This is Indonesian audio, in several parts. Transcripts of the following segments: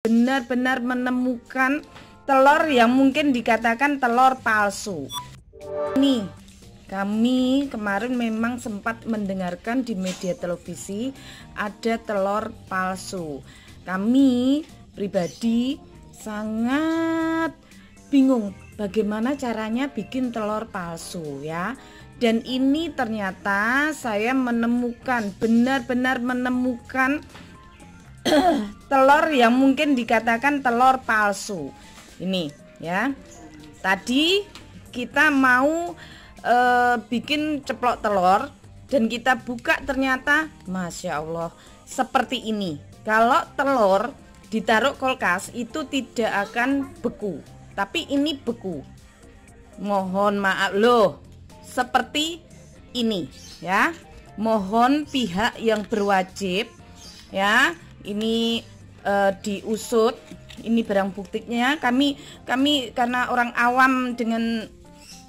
benar-benar menemukan telur yang mungkin dikatakan telur palsu. Nih, kami kemarin memang sempat mendengarkan di media televisi ada telur palsu. Kami pribadi sangat bingung bagaimana caranya bikin telur palsu ya. Dan ini ternyata saya menemukan benar-benar menemukan telur yang mungkin dikatakan telur palsu. Ini ya. Tadi kita mau e, bikin ceplok telur dan kita buka ternyata Masya Allah seperti ini. Kalau telur ditaruh kulkas itu tidak akan beku, tapi ini beku. Mohon maaf loh, seperti ini ya. Mohon pihak yang berwajib ya ini uh, diusut ini barang buktinya. Kami kami karena orang awam dengan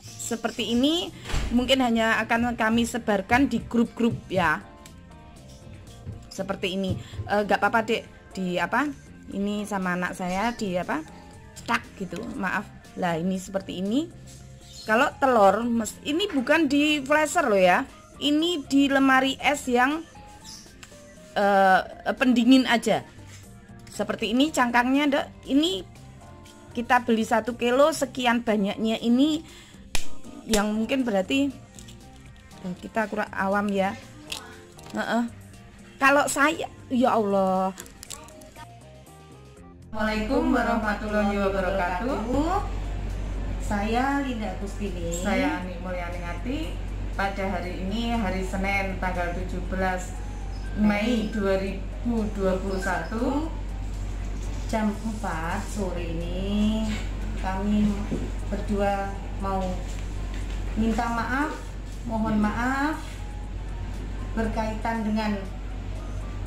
seperti ini mungkin hanya akan kami sebarkan di grup-grup ya. Seperti ini. Uh, gak apa-apa dek. Di apa? Ini sama anak saya di apa? Stuck gitu. Maaf. Lah ini seperti ini. Kalau telur ini bukan di flasher loh ya. Ini di lemari es yang uh, pendingin aja. Seperti ini cangkangnya dok. Ini kita beli satu kilo sekian banyaknya ini yang mungkin berarti oh, kita kurang awam ya. Uh -uh. kalau saya ya Allah. Assalamualaikum warahmatullahi wabarakatuh. Saya Linda Agustini. Saya Ani Mulyani Ngati. Pada hari ini hari Senin tanggal 17 Mei 2021 jam 4 sore ini kami berdua mau minta maaf mohon maaf berkaitan dengan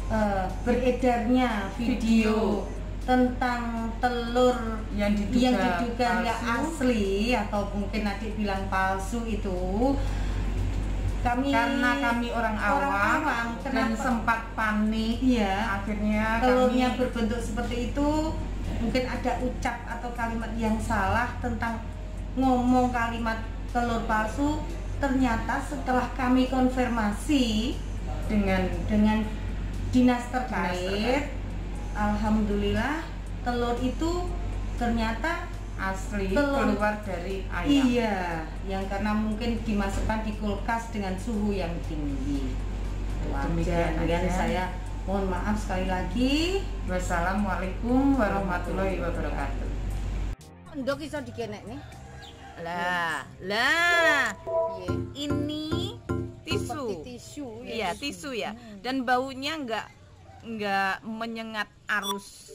uh, beredarnya video tentang telur yang diduga, yang diduga nggak asli atau mungkin adik bilang palsu itu kami karena kami orang, orang awam, awam dan sempat panik iya. akhirnya telurnya kami... berbentuk seperti itu mungkin ada ucap atau kalimat yang salah tentang ngomong kalimat telur palsu ternyata setelah kami konfirmasi dengan dengan dinas terkait. alhamdulillah telur itu ternyata asli telur. keluar dari ayam. Iya, yang karena mungkin dimasukkan di kulkas dengan suhu yang tinggi. Demikian dengan saya mohon maaf sekali lagi. Wassalamualaikum warahmatullahi wabarakatuh. Ndok iso dikenek nih. Lah, lah. Yeah. Ini tisu. Seperti tisu ya. Iya, tisu ya. Dan baunya enggak enggak menyengat arus.